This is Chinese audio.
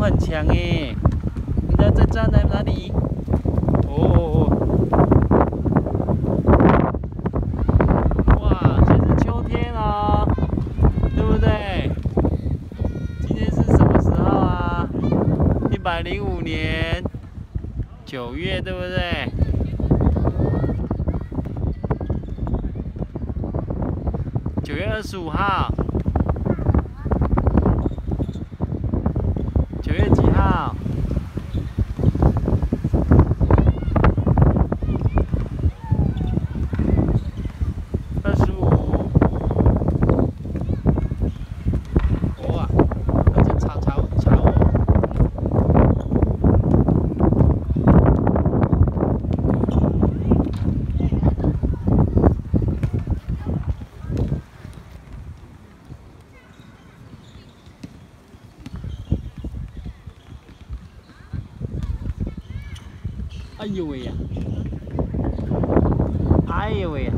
很强哎！你在在站在哪里？哦哦哦！哇，现在是秋天哦，对不对？今天是什么时候啊？一百零五年九月，对不对？九月二十五号。九月几号？二十五。哇！而且吵吵吵我。哎呦喂呀！哎呦喂呀！